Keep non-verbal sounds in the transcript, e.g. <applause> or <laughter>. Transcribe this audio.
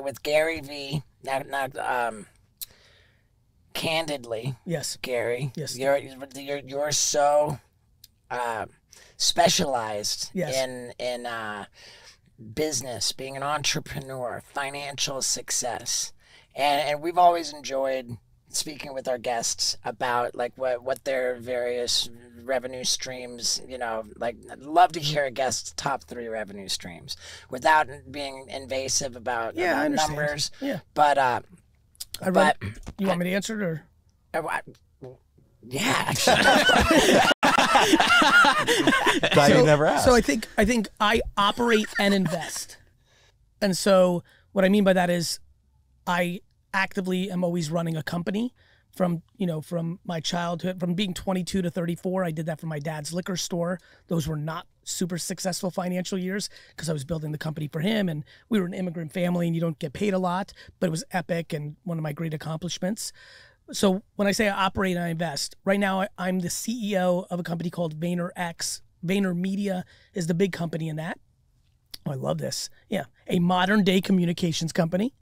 with Gary Vee. Not not um. Candidly, Yes. Gary. Yes. You're you're you're so uh, specialized Yes. in in uh, business, being an entrepreneur, financial success, and and we've always enjoyed speaking with our guests about like what what their various revenue streams you know like I'd love to hear a guest's top three revenue streams without being invasive about, Yeah, about numbers Yeah. but uh I but you want me to answer it or? I- yeah actually. <laughs> Glad you never asked. So I think I think I operate and invest. And so what I mean by that is I actively am always running a company from, you know, from my childhood from being 22 to 34. I did that for my dad's liquor store. Those were not super successful financial years because I was building the company for him and we were an immigrant family and you don't get paid a lot, but it was epic and one of my great accomplishments. So when I say I operate and I invest, right now I'm the CEO of a company called VaynerX. Vayner Media is the big company in that. Oh, I love this. Yeah, a modern day communications company.